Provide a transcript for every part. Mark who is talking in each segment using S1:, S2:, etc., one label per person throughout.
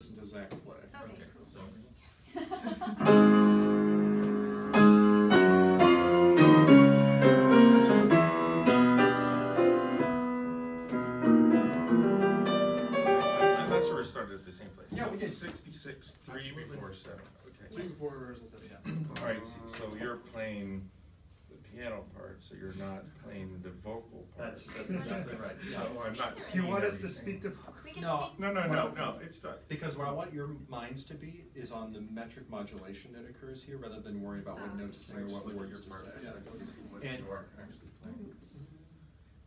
S1: listen to Zach play.
S2: Okay, cool.
S3: so-
S2: Yes.
S3: I'm not sure we started at the same place.
S1: Yeah,
S3: So
S1: we did.
S3: Sixty-six, three
S1: Absolutely.
S3: before seven, Okay.
S4: Three before rehearsal, so yeah.
S3: All right, so so you're playing the piano part, so you're not playing the vocal part.
S1: That's, that's exactly right.
S3: So I'm not
S2: Do
S3: seeing
S5: You want us to
S3: everything.
S5: speak the,
S2: We can
S1: No.
S2: speak.
S3: No, no, no,
S1: Well,
S3: no, it's done.
S1: Because what I want your minds to be is on the metric modulation that occurs here, rather than worry about what
S2: Oh.
S1: note to sing or what
S3: Look at
S1: words
S3: your
S1: to
S3: part,
S1: say.
S3: yeah, let me see what
S1: And-
S3: you are actually playing.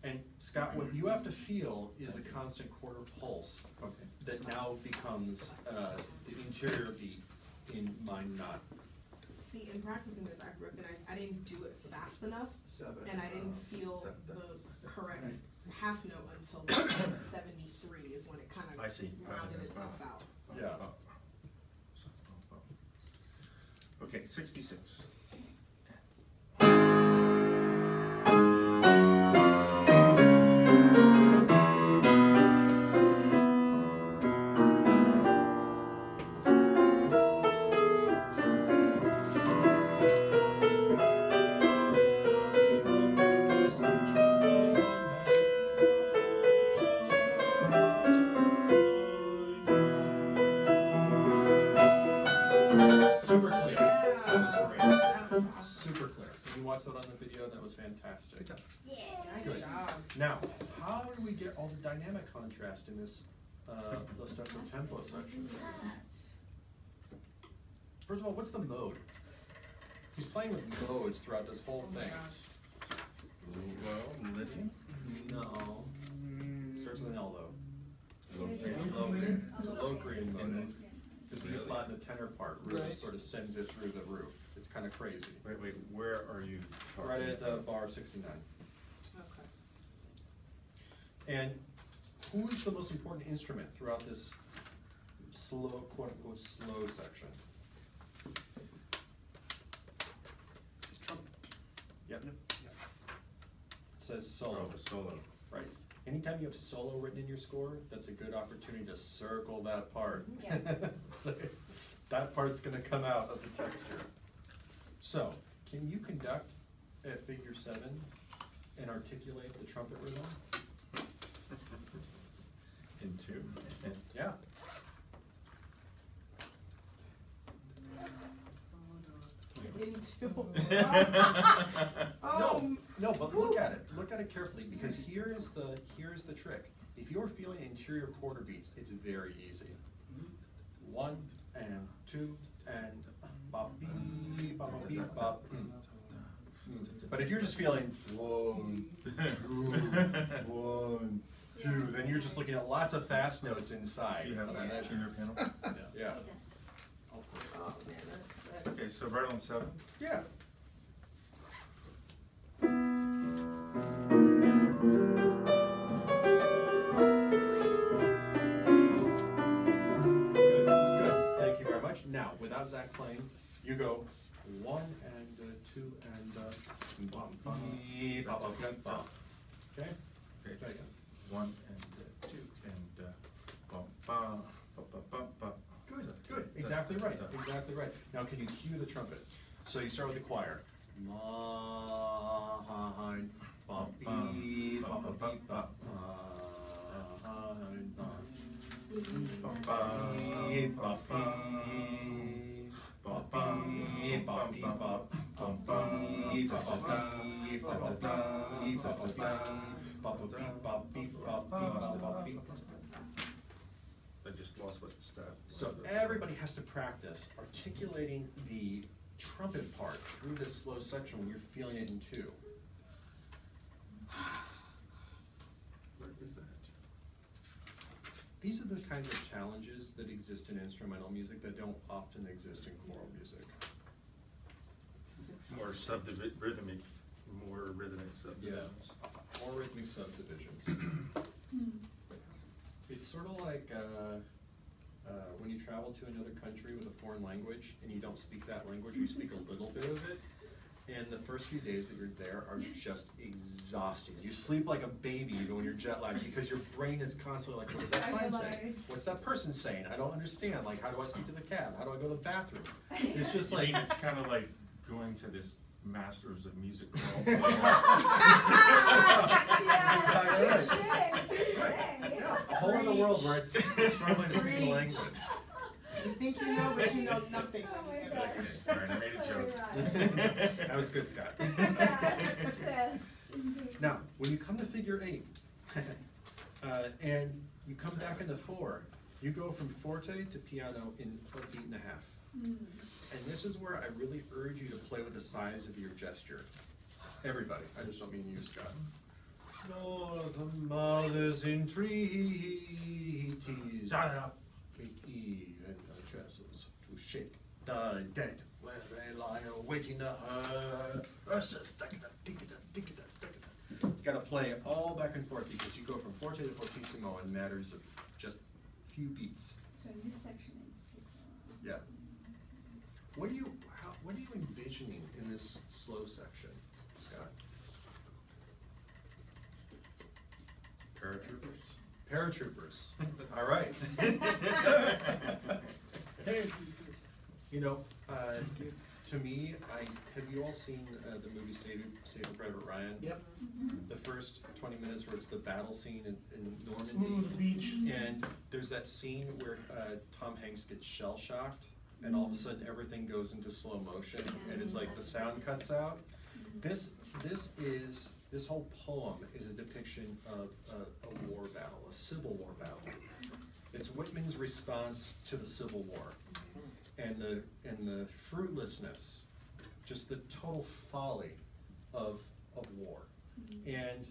S1: And Scott, what you have to feel is the constant quarter pulse
S3: Okay.
S1: that now becomes, uh, the interior beat in mind not.
S6: See, in practicing this, I've recognized I didn't do it fast enough,
S3: Seven.
S6: and I didn't
S3: uh,
S6: feel
S3: da- da-
S6: the correct half note until seventy-three is when it kind
S3: I see.
S6: of rounded itself out.
S1: Yeah.
S3: Okay, sixty-six.
S1: Super clear. That was great.
S6: That was awesome.
S1: Super clear. Can you watch that on the video? That was fantastic.
S2: Yeah.
S6: Nice
S1: Good.
S6: job.
S1: Now, how do we get all the dynamic contrast in this, uh, let's start with tempo section? First of all, what's the mode? He's playing with modes throughout this whole
S6: Oh
S1: thing.
S3: Well,
S1: No. Starts with an L though.
S3: Low grade.
S1: Locrian. It's a Locrian mode.
S3: And-
S1: Because when you
S3: Really?
S1: flatten the tenor part, really
S4: Right.
S1: sort of sends it through the roof. It's kind of crazy.
S3: Wait, wait, where are you talking?
S1: Right at the bar sixty-nine.
S6: Okay.
S1: And who's the most important instrument throughout this slow, quote-unquote, slow section?
S4: Trumpet.
S1: Yep. Yep. Says
S3: Oh,
S1: solo,
S3: the solo.
S1: right. Anytime you have solo written in your score, that's a good opportunity to circle that part.
S2: Yeah.
S1: So, that part's gonna come out of the texture. So, can you conduct at figure seven and articulate the trumpet rhythm?
S3: In two.
S1: Yeah.
S6: Into.
S1: No,
S6: Um,
S1: no, but look at it, look at it carefully, because here is the, here is the trick. If you're feeling interior quarter beats, it's very easy. One and two and bop beep, bop bop, beep bop. mm. But if you're just feeling one, two, one, two, then you're just looking at lots of fast notes inside.
S3: Do you have
S1: of
S3: that
S1: that
S3: in
S1: measure.
S3: your piano?
S1: Yeah,
S6: oh man, that's.
S3: Okay, so right on seven?
S1: yeah. Good, good, thank you very much. Now, without Zach playing, you go one and uh, two and uh, bum, bum, bum, bum, bum. Okay?
S3: Okay,
S1: Try again.
S3: one and uh, two and, uh, bum, bum, bum, bum, bum, bum.
S1: Good, good, exactly right, exactly right. Now, can you cue the trumpet? So you start with the choir.
S3: I just lost what step.
S1: So everybody has to practice articulating the trumpet part through this slow section when you're feeling it in two.
S3: Where is that?
S1: These are the kinds of challenges that exist in instrumental music that don't often exist in choral music.
S3: More subdivi- rhythmic, more rhythmic subdivisions.
S1: Or rhythmic subdivisions. Hmm. It's sort of like, uh, uh, when you travel to another country with a foreign language and you don't speak that language, you speak a little bit of it, And the first few days that you're there are just exhausting. You sleep like a baby even when you're jet lagged because your brain is constantly like, what does that sign say? What's that person saying? I don't understand. Like, how do I speak to the cab? How do I go to the bathroom? It's just
S3: I
S1: like,
S3: mean, it's kind of like going to this Masters of Music World.
S2: Yes, touche, touche.
S1: Yeah, a whole other world where it's struggling to speak the language.
S6: You think you know, but you know nothing.
S2: Oh my
S6: when you get
S2: gosh,
S6: there.
S3: Alright, I made a joke.
S1: That was good, Scott.
S2: Yes, yes, indeed.
S1: Now, when you come to figure eight, uh, and you come back into four, you go from forte to piano in a beat and a half.
S2: Mm.
S1: And this is where I really urge you to play with the size of your gesture. Everybody, I just don't mean you, Scott. Nor the mothers entreaties make even the tresses to shake the dead where they lie awaiting the hearses. Gotta play all back and forth because you go from forte to fortissimo in matters of just a few beats.
S2: So this section is.
S1: Yeah. What are you, how, what are you envisioning in this slow section, Scott?
S3: Paratroopers?
S1: Paratroopers, all right. You know, uh, to me, I, have you all seen, uh, the movie Saving, Saving Private Ryan?
S4: Yep.
S1: The first twenty minutes where it's the battle scene in, in Normandy.
S4: the beach.
S1: And there's that scene where uh, Tom Hanks gets shell shocked, and all of a sudden everything goes into slow motion, and it's like the sound cuts out. This this is this whole poem is a depiction of a, a war battle, a civil war battle. It's Whitman's response to the Civil War, and the and the fruitlessness, just the total folly of of war, and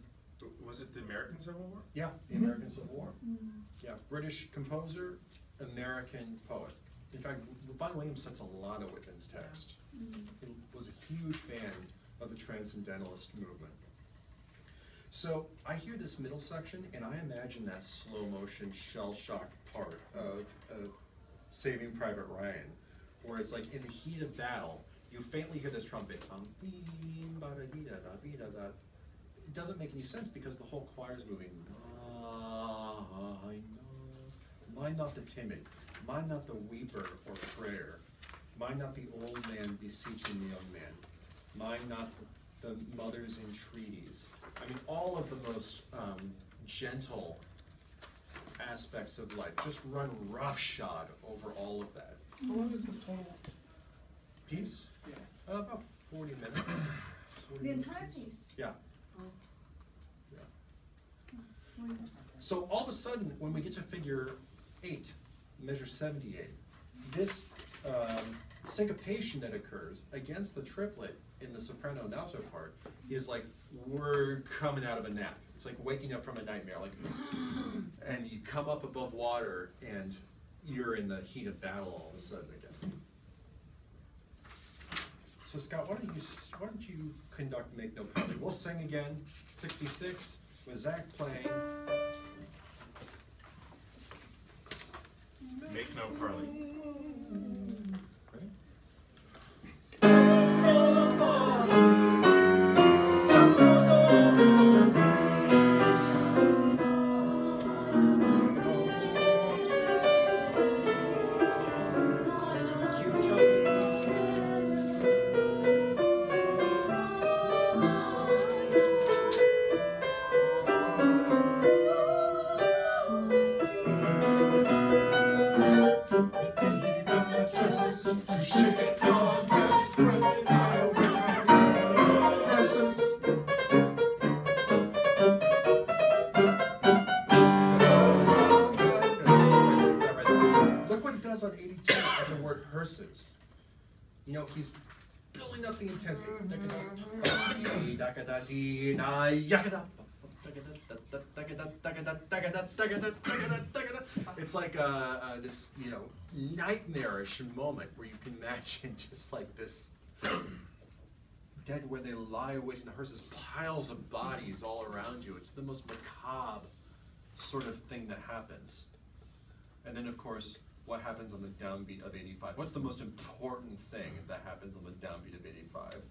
S3: Was it the American Civil War?
S1: yeah, the American Civil War. Yeah, British composer, American poet. In fact, Vaughan Williams cites a lot of Whitman's text. He was a huge fan of the Transcendentalist movement. So I hear this middle section and I imagine that slow motion shell shock part of, of Saving Private Ryan, where it's like in the heat of battle, you faintly hear this trumpet, um. It doesn't make any sense because the whole choir is moving. Mind not the timid, mind not the weeper or prayer, mind not the old man beseeching the young man, mind not the mother's entreaties. I mean, most um, gentle aspects of life, just run roughshod over all of that.
S4: How long is this total?
S1: Piece,
S4: Yeah.
S1: uh, about forty minutes. 40
S2: The
S1: minutes
S2: entire piece?
S1: Yeah,
S2: Oh,
S1: yeah.
S2: wonderful.
S4: That's not bad.
S1: So all of a sudden, when we get to figure eight, measure seventy-eight, this um, syncopation that occurs against the triplet in the soprano and alto part is like we're coming out of a nap. It's like waking up from a nightmare, like, and you come up above water and you're in the heat of battle all of a sudden again. So Scott, why don't you why don't you conduct Make No Penalty? We'll sing again, sixty-six with Zach playing.
S3: Make no parley.
S1: Know, he's building up the intensity. It's like uh, uh, this, you know, nightmarish moment where you can imagine just like this dead where they lie awaiting the hearses, piles of bodies all around you. It's the most macabre sort of thing that happens. And then, of course, what happens on the downbeat of 85? What's the most important thing that happens on the downbeat of 85?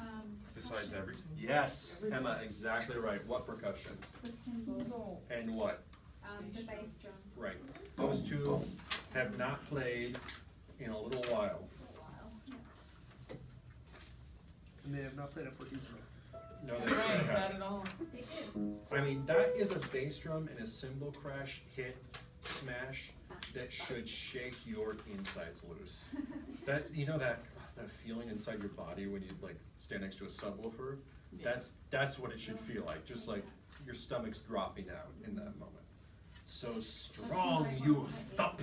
S2: Um,
S3: Besides everything?
S1: Yes,
S6: Every-
S1: Emma, exactly right. What percussion?
S2: The cymbal,
S1: And what?
S2: um, the bass drum
S1: Right. Those two have not played in a little while.
S2: for a while, yeah.
S4: And they have not played a for Disney.
S1: No, they
S6: right, not
S1: have.
S6: at all.
S1: I mean, that is a bass drum and a cymbal crash hit smash that should shake your insides loose. That, you know that, that feeling inside your body when you like stand next to a subwoofer? That's, that's what it should feel like, just like your stomach's dropping out in that moment. So strong you thump,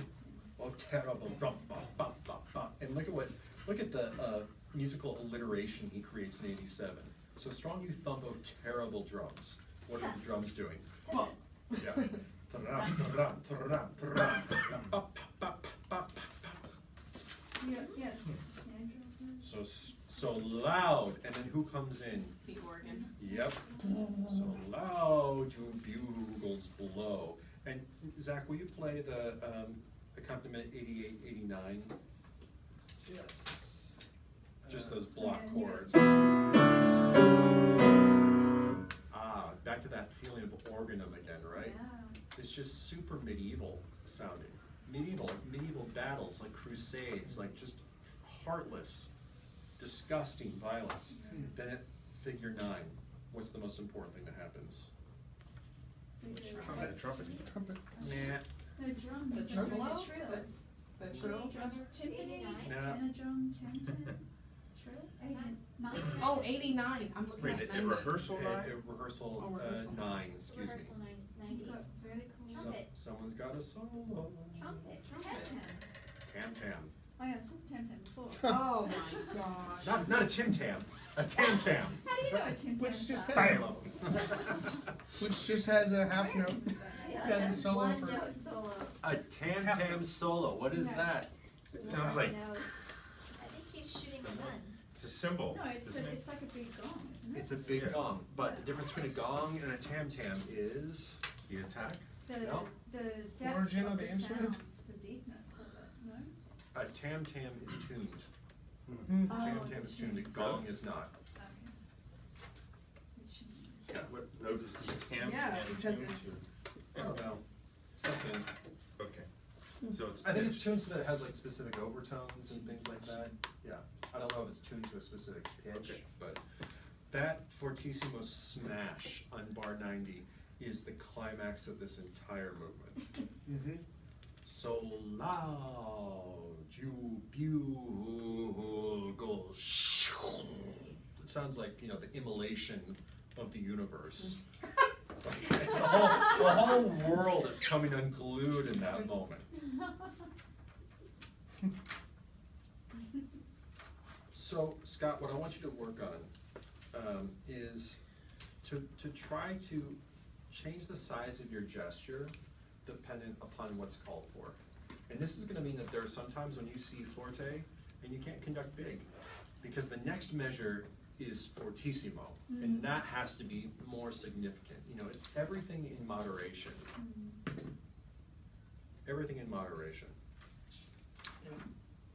S1: oh terrible drum, bop, bop, bop, bop. And look at what, look at the, uh, musical alliteration he creates in eighty-seven. So strong you thump, oh terrible drums. What are the drums doing?
S6: Well,
S1: Yeah.
S2: Yeah.
S1: So, so loud, and then who comes in?
S6: the organ.
S1: Yep. So loud, your bugles blow. And Zach, will you play the, um, accompaniment eighty-eight, eighty-nine?
S4: Yes.
S1: Just
S4: Uh,
S1: those block
S2: Yeah, yeah.
S1: chords. Ah, back to that feeling of organum again, right?
S2: Yeah
S1: just super medieval sounding. Medieval, medieval battles like crusades, like just heartless, disgusting violence. Mm -hmm. Then at figure nine, what's the most important thing that happens?
S3: Trumpet. Trumpet.
S4: Trumpet.
S1: Nah.
S2: The drum.
S6: The tremolo. The,
S2: the
S6: trill.
S2: Timpani. Nah. And a drum.
S6: Oh, 89. I'm looking
S3: Wait,
S6: at 90.
S3: Rehearsal
S1: nine?
S3: At,
S1: at rehearsal,
S6: oh, uh, rehearsal.
S1: Uh, nine, excuse rehearsal me.
S5: Rehearsal nine, 90.
S1: Someone's got a solo.
S5: Trumpet,
S2: Ten
S5: trumpet.
S1: Tam tam.
S2: Oh yeah, it's ten ten before.
S6: Oh my gosh.
S1: Not, not a Tim Tam, a Tam Tam.
S2: How do you know a Tim Tam
S4: Which just
S2: sound?
S4: had- Which just has a half note.
S2: Yeah.
S4: Has a solo
S5: One
S4: for.
S5: note solo.
S1: A Tam Tam solo, what is
S2: Yeah.
S1: that?
S3: It sounds like,
S5: One note. I think he's shooting a gun.
S3: it's a cymbal,
S2: No, it's a,
S3: it?
S2: it's like a big gong, isn't it?
S1: It's a big
S3: Yeah.
S1: gong, but the difference between a gong and a tam tam is the attack.
S2: The,
S1: No.
S2: The depth
S4: Origin
S2: of
S4: of
S2: the
S4: the instrument?
S2: sounds, the deepness of it, no?
S1: A tam tam is tuned.
S4: Hmm.
S2: Oh,
S1: Tam tam is tuned, a
S2: tuned.
S1: gong is not.
S2: Okay. Which means-
S1: Yeah,
S3: What note is the tam
S6: Yeah,
S3: tam
S6: because
S3: tuned
S6: it's,
S1: I don't know, something.
S3: to? Okay, so it's.
S1: I think it's
S3: pitched.
S1: tuned so that it has like specific overtones and things like that. Yeah, I don't know if it's tuned to a specific pitch,
S3: Okay.
S1: but that fortissimo smash on bar ninety is the climax of this entire movement.
S4: Mm-hmm.
S1: So loud, you bugles. It sounds like, you know, the immolation of the universe. Like, the whole, the whole world is coming unglued in that moment. So, Scott, what I want you to work on, um, is to, to try to change the size of your gesture dependent upon what's called for. And this is gonna mean that there are sometimes when you see forte and you can't conduct big, because the next measure is fortissimo, and mm-hmm. that has to be more significant, you know, it's everything in moderation. Mm-hmm. Everything in moderation.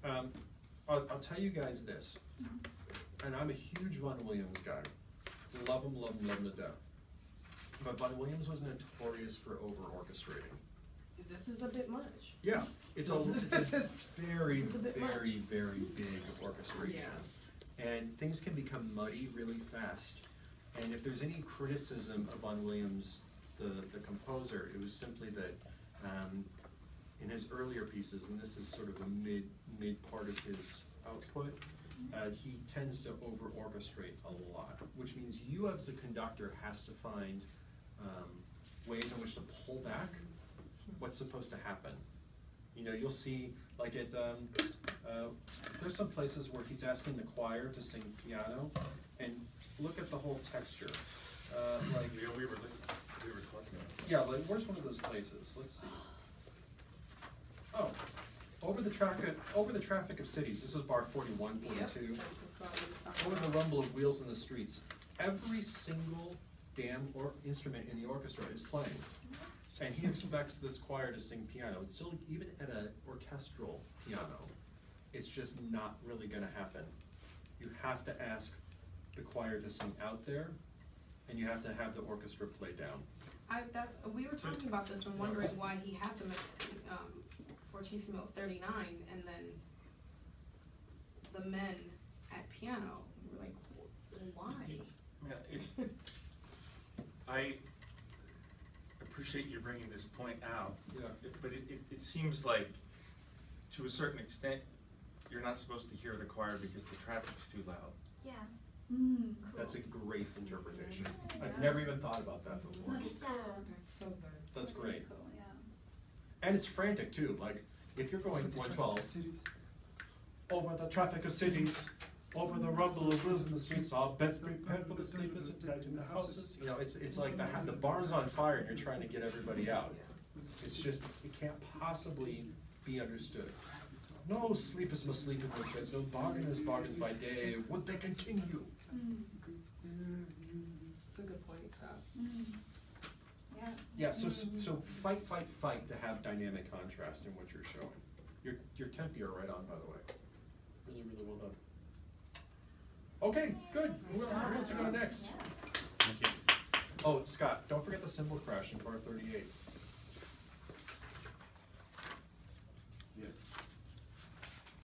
S1: Um, I'll, I'll tell you guys this, mm-hmm. and I'm a huge Vaughan Williams guy, love him, love him, love him to death. But Vaughan Williams was notorious for over orchestrating.
S6: this is a bit much.
S1: Yeah, it's a, it's a very,
S6: this is a bit
S1: very,
S6: much.
S1: very big orchestration. And things can become muddy really fast. And if there's any criticism of Vaughan Williams, the, the composer, it was simply that, um, in his earlier pieces, and this is sort of a mid, mid part of his output, uh, he tends to over orchestrate a lot, which means you as the conductor has to find, um, ways in which to pull back what's supposed to happen. You know, you'll see, like at, um, uh, there's some places where he's asking the choir to sing piano, and look at the whole texture. Uh, like,
S3: Yeah, we were, li- we were talking about.
S1: yeah, like, where's one of those places? Let's see. Oh, over the traffic, over the traffic of cities, this is bar forty-one, forty-two.
S6: Yep, this is what we were talking
S1: Over the rumble of wheels in the streets, every single damn or instrument in the orchestra is playing. And he expects this choir to sing piano, it's still, even at a orchestral piano, it's just not really gonna happen. you have to ask the choir to sing out there, and you have to have the orchestra play down.
S6: I, that's, we were talking about this and wondering why he had them at, um, fortissimo thirty-nine and then the men at piano, we were like, why?
S3: Yeah, it, I appreciate you bringing this point out.
S1: Yeah.
S3: It- But it, it, it seems like, to a certain extent, you're not supposed to hear the choir because the traffic's too loud.
S5: Yeah,
S2: Mm.
S1: That's a great interpretation. I've never even thought about that before.
S5: look at that.
S6: That's so good.
S1: That's great.
S2: is cool, yeah.
S1: And it's frantic too, like, if you're going one twelve, over the traffic of cities, over the rumble of business streets, our beds prepared for the sleepers at night in the houses. You know, it's, it's like the, the barn's on fire and you're trying to get everybody out. It's just, it can't possibly be understood. No sleepers must sleep in those beds, no bargainers bargains by day, would they continue?
S2: Mm.
S6: It's a good point, so.
S2: Mm. Yeah.
S1: Yeah, so, so fight, fight, fight to have dynamic contrast in what you're showing. Your, your tempi are right on, by the way. Really, really well done. Okay, good, who wants to go next?
S3: Thank you.
S1: Oh, Scott, don't forget the cymbal crash in bar thirty-eight.